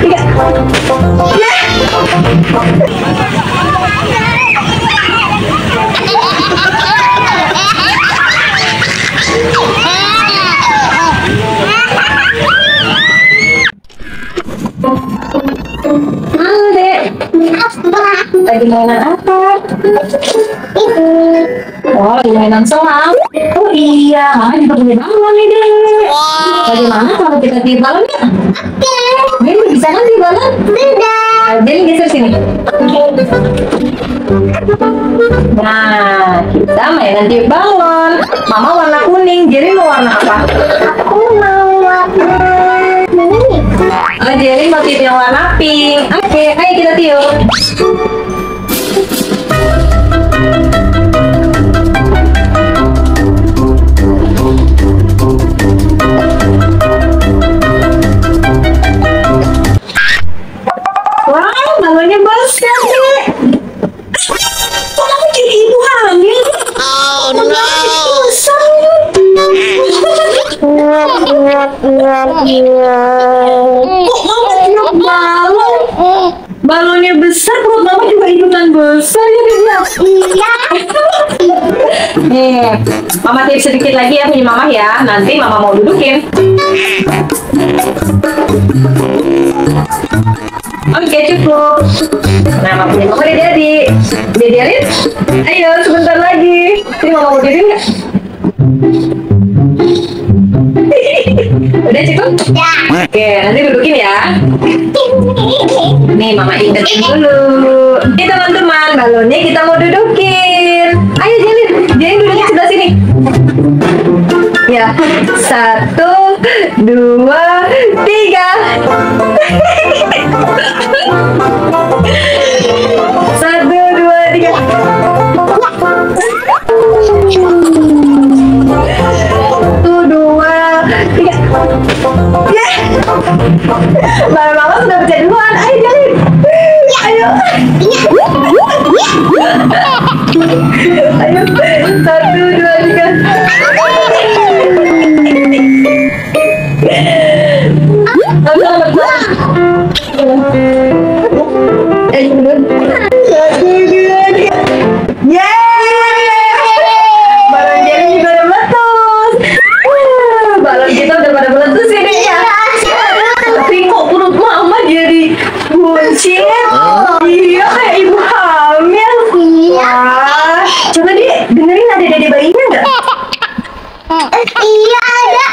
tiga. Ya. Halo, Dek. Lagi mainan apa? Oh, lagi mainan selam. Oh iya, Mama juga punya balon nih, Dek. Bagaimana kalau kita tiup balon ya? Jadi bisa kan tiup balon? Tidak. Jadi geser sini. Nah, kita mainan tiup balon. Mama warna kuning, jadi mau warna apa? Aku mau warna kuning. Oh, jadi mau tiup yang warna pink. Oke, ayo kita tiup. Balon? Balonnya besar, perut mama juga ikutan besar ya dia. Iya. Nih, mama tiup sedikit lagi ya punya mama ya. Nanti mama mau dudukin. Oke cukup. Nah, mama punya mama dia jadi. Dia diarin. Ayo sebentar lagi. Ini mama mau diarin nggak? Ya. Oke, nanti dudukin ya. Nih mama iketin dulu. Oke teman-teman, balonnya kita mau dudukin. Ayo Jelin, Jelin duduknya sebelah sini. Ya, satu, dua, tiga. Ya. Balon mama sudah pecah duluan. Ayo Jelin. Ayo. Ayo. Satu, dua, tiga. Pada meletus ya, Dek, ya. Tapi kok perut mama jadi buncit? Iya, kayak ibu hamil. Iya. Coba deh dengerin ada dede bayinya nggak? Iya ada.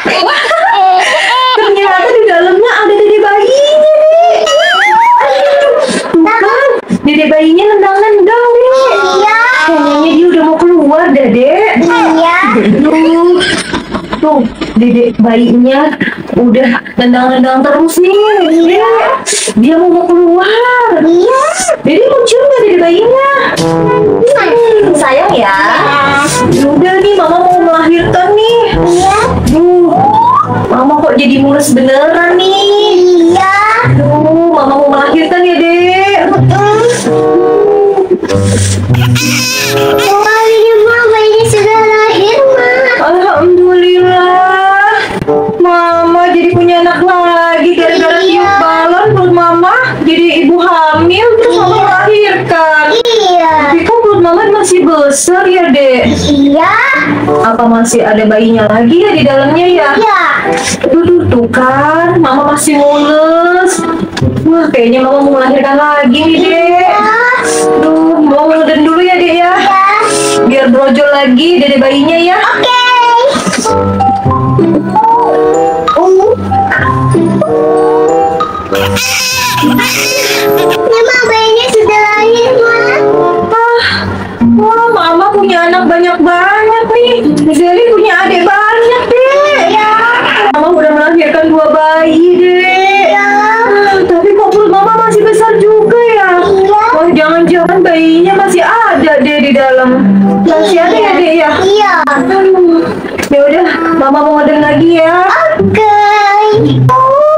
Ternyata di dalamnya ada dede bayinya nih. Tuh kan, dede bayinya nendang-nendang nih. Iya. Kayaknya dia udah mau keluar deh, Dek. Iya. Tuh, tuh, dedek bayinya udah nendang-nendang terus nih. Dia, dia mau mau keluar. Iya. Jadi mau cium nggak dedek bayinya? Hmm, sayang ya. Udah nih, mama mau melahirkan nih. Iya. Duh, mama kok jadi mulus beneran besar ya, Dek? Iya. Apa masih ada bayinya lagi ya di dalamnya ya? Iya. Tuh, tuh, kan, mama masih mules. Wah, kayaknya mama mau melahirkan lagi nih, Dek. Duh, mau ngeden dulu ya, Dek ya. Iya. Biar brojol lagi dede bayinya ya. Oke. Mama bayinya jangan-jangan bayinya masih ada deh di dalam. Masih ada ya, deh ya? Iya. Hmm. Ya udah, mama mau ngeden lagi ya. Oke. Oh,